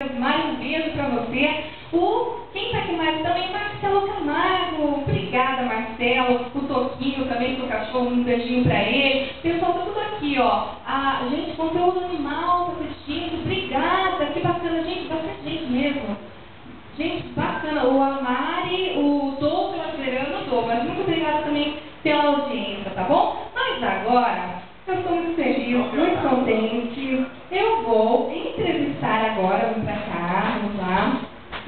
Mais um beijo para você. O, quem está aqui mais também? Marcelo Camargo. Obrigada, Marcelo. O Toquinho também, seu cachorro, um beijinho para ele. Pessoal, tá tudo aqui, ó. A, gente, conteúdo animal, tá assistindo. Obrigada, que bacana. Gente, bastante gente mesmo. Gente, bacana. O Amari, o Douglas Verano, Douglas. Muito obrigada também pela audiência, tá bom? Mas agora, eu estou muito feliz, muito contente. Eu vou entrevistar agora, vamos pra cá, vamos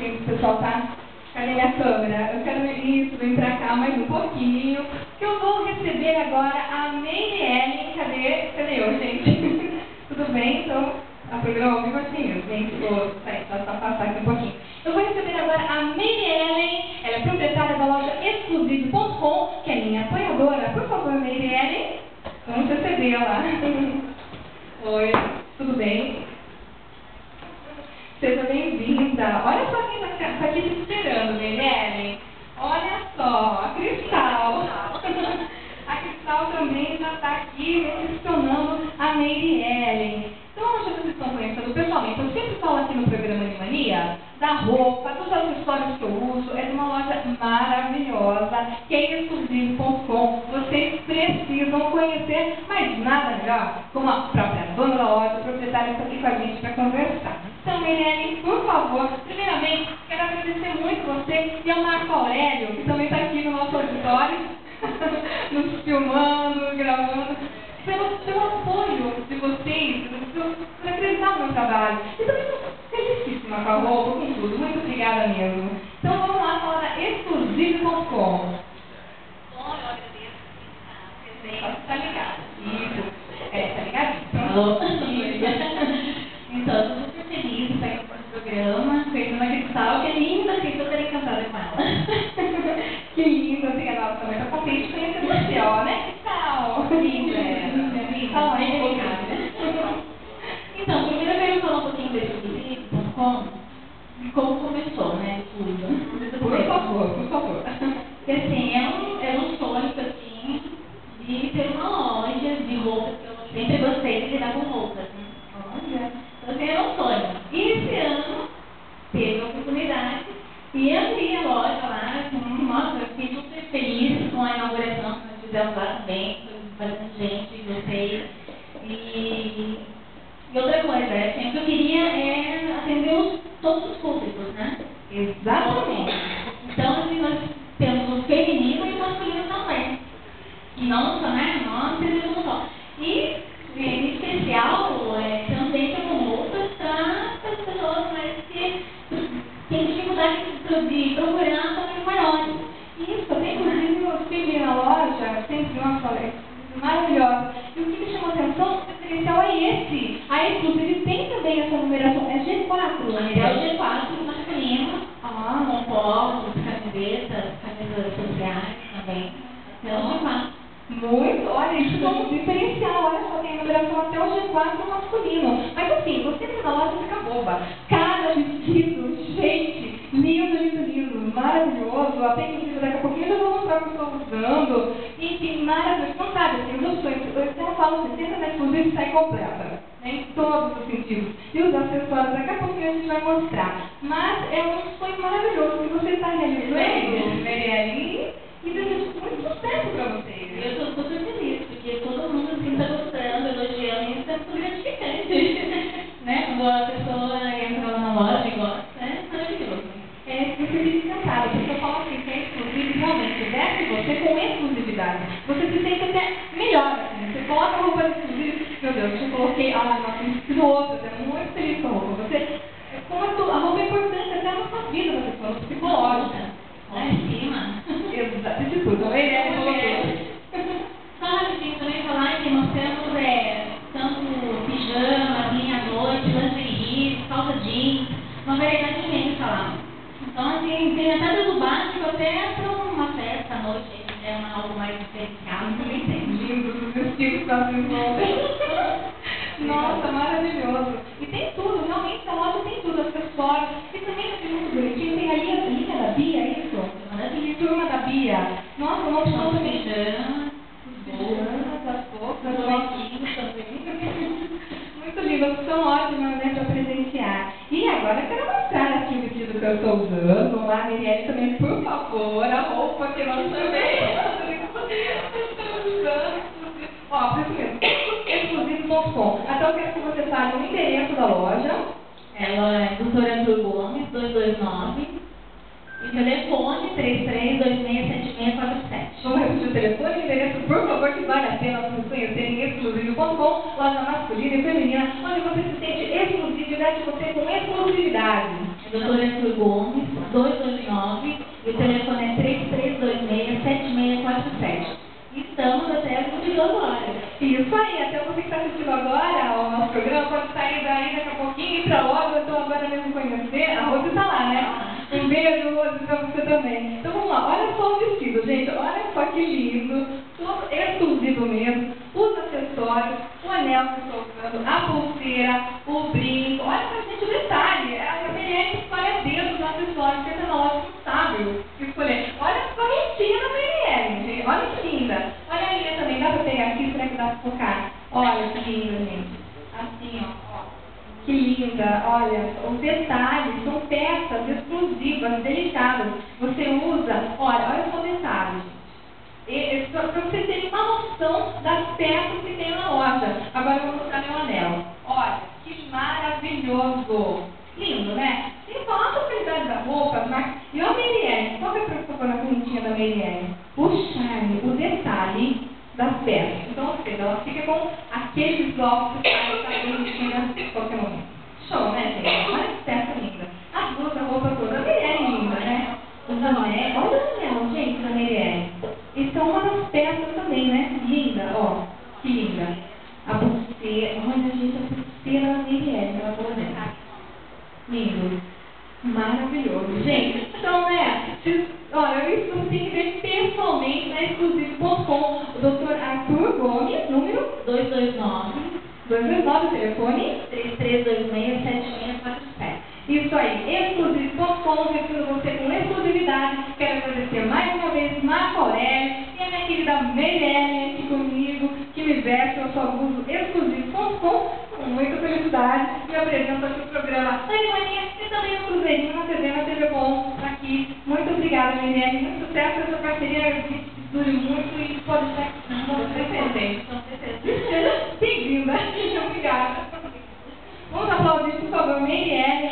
lá. O pessoal tá. Cadê minha câmera? Eu quero isso, vem pra cá mais um pouquinho. Que eu vou receber agora a Meire. Cadê? Cadê eu, gente? Tudo bem? Então, a programa ao vivo assim gente. Vou sair, só, passar aqui um pouquinho. Eu vou receber agora a Meire. Ela é proprietária da loja exclusive.com, que é minha apoiadora. Por favor, Meire. Vamos receber lá. Oi, tudo bem? Seja bem-vinda. Olha só quem está tá aqui te esperando, Meirelle. Olha só, a Cristal. A Cristal também já está aqui recepcionando a Meire. Então, acho que vocês estão conhecendo pessoalmente. Eu sempre falo aqui no programa Animania da roupa, dos acessórios que eu uso. É de uma loja maravilhosa, que é. Vocês precisam conhecer, mas nada melhor como a própria dona da loja, a proprietária está aqui com a gente para conversar. Então, Mirelle, por favor, primeiramente, quero agradecer muito você e ao Marco Aurélio, que também está aqui no nosso auditório, nos filmando, gravando, pelo, pelo apoio de vocês, por acreditar no meu trabalho. E também estou felicíssima com a roupa, com tudo. Muito obrigada mesmo. Então, vamos lá falar da exclusive.com. Bom, eu agradeço a presença. Tá ligado? Isso. É, tá ligadinho. Alô? De como começou, né, tudo. Por favor, por favor. Porque assim, é um, é um sonho que eu tinha de ter uma loja de roupas, que eu sempre gostei de lidar com roupas. né? Olha. Então, assim, era um sonho. E esse ano teve a oportunidade e abri a loja lá. com- Nossa, eu fiquei super feliz com a inauguração que nós fizemos lá também. Foi bastante gente, gostei. E, e outra coisa, assim, o que eu queria é atender os, todos os públicos, né? Exatamente. Então, assim, nós temos o feminino e o masculino também. E não né? Temos um só. E, em especial, é, também temos roupas para as pessoas mais que têm dificuldade de, procurar tamanhos maiores. Isso, tem inclusive eu estive na loja, sempre uma coleção maravilhosa. E o que me chamou a atenção, o diferencial é esse. A Exclusive tem também essa numeração, é G4, Até o G4 masculino, Ah, com polos, camisetas, camisas sociais também. Então, G4. muito, olha, isso é um diferencial. Olha só, tem a numeração até o G4 masculino. Mas assim, você que na loja fica boba. Cada vestido, gente, lindo, lindo, lindo, maravilhoso. Até inclusive daqui a pouquinho eu já vou mostrar o que eu estou usando. Enfim, maravilhoso. Não sabe, assim, meus sonhos, eu sempre falo assim, sempre na exclusive sai completa. Né, em todos os sentidos. E os acessórios, daqui a pouquinho a gente vai mostrar. Mas é um sonho maravilhoso que você está realizando, Merielle, e desejo muito sucesso para vocês. Eu estou super feliz, né? Quando a jeans, uma variedade imensa lá. Então, assim, tem até do básico até para uma festa à noite, é uma- algo mais diferenciado, também tem. Lindo, os vestidos da Nossa, maravilhoso. E tem tudo, realmente, a loja tem tudo, acessórios. E também achei muito bonitinho, tem ali a linha da Bia, é isso? Maravilha. Turma da Bia. Nossa, uma opção Então, também. pijama, Pijamas, as roupas, os os também. Muito lindo, opção ótima, né, para presentear. E agora, vestido que eu estou usando. Lá, Mirielle também, por favor, a roupa que nós também estamos usando. Ó, exclusivo.com. Então eu quero que você saiba o endereço da loja. Ela é doutora Arthur Gomes, 229. E o telefone 33267647. Vamos repetir o telefone e o endereço, por favor, que vale a pena vocês conhecerem exclusivo.com, loja masculina e feminina, onde você se sente exclusivo e veste você com exclusividade. Doutora Arthur Gomes, 229. E o telefone é 33267647. Estamos até as 22 horas. Isso aí, até você que está assistindo agora o nosso programa, pode sair daí daqui a pouquinho, ir para a loja, então agora mesmo conhecer. A Rose está lá, né? Um beijo, para você também. Então vamos lá, olha só o vestido, gente, olha só que lindo, todo exclusivo mesmo, os acessórios, o anel que estou usando, a pulseira, o brinco, olha pra gente o detalhe, a Miriam escolhe a dedo dos acessórios, loja não sabe escolher. Olha a correntinha da Miriam, gente, olha que linda. Olha a linha também, dá pra pegar aqui, será que dá pra focar? Olha que linda, gente. Que linda, olha, os detalhes são peças exclusivas, delicadas. Você usa, olha, olha só o detalhe. Para vocês terem uma noção das peças que tem na loja. Agora eu vou mostrar meu anel. Olha, que maravilhoso. Lindo, né? Sem falar da qualidade da roupa, mas... E a Merielle. Qual que é a na correntinha da Merielle? O charme, o detalhe das peças. Então, ou seja, ela fica com aqueles blocos que sai bonitinha a qualquer momento. Show, né, gente? Olha que peça linda. As duas, a roupa toda. A Merielle linda, né? Os anéis. Olha o anel, gente, da Merielle. Isso é uma das peças também, né? Linda, ó. Que linda. A pulseira. Olha, gente, a pulseira da Merielle. Ela pode Lindo. Maravilhoso. Gente, então, né? Vocês, olha, você tem que ver pessoalmente na exclusivo.com. O doutor Arthur Gomes, número 229. 229, telefone. 33267647. Isso aí, exclusivo.com, vestindo você com exclusividade. Quero agradecer mais uma vez Marco Aurélio e a minha querida Meirelle aqui comigo, que me veste, eu só uso exclusivo.com com muita felicidade e apresento aqui o programa Cerimônia e também o Cruzeirinho na TV, na TV Bom, aqui. Muito obrigada, Meirelle, muito sucesso, essa parceria que dure muito e pode estar aqui. Não, você presente. Bem-vinda, obrigada. Vamos aplaudir, por favor, Meirelle.